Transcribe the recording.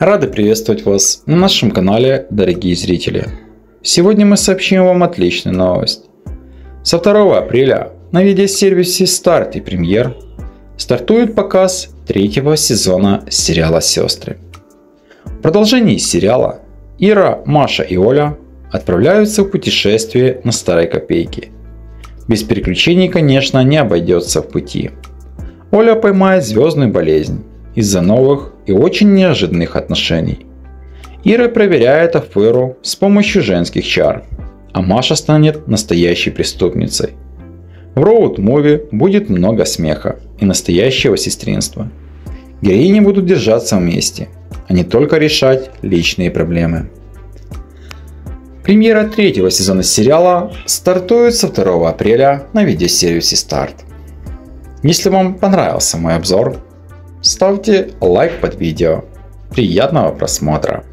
Рады приветствовать вас на нашем канале, дорогие зрители. Сегодня мы сообщим вам отличную новость. Со 2 апреля на видеосервисе Старт и Премьер стартует показ третьего сезона сериала «Сестры». В продолжении сериала Ира, Маша и Оля отправляются в путешествие на старой копейке. Без приключений, конечно, не обойдется в пути. Оля поймает звездную болезнь из-за новых и очень неожиданных отношений. Ира проверяет аферу с помощью женских чар, а Маша станет настоящей преступницей. В роуд муви будет много смеха и настоящего сестринства. Героини будут держаться вместе, а не только решать личные проблемы. Премьера третьего сезона сериала стартует со 2 апреля на видеосервисе Старт. Если вам понравился мой обзор, ставьте лайк под видео. Приятного просмотра!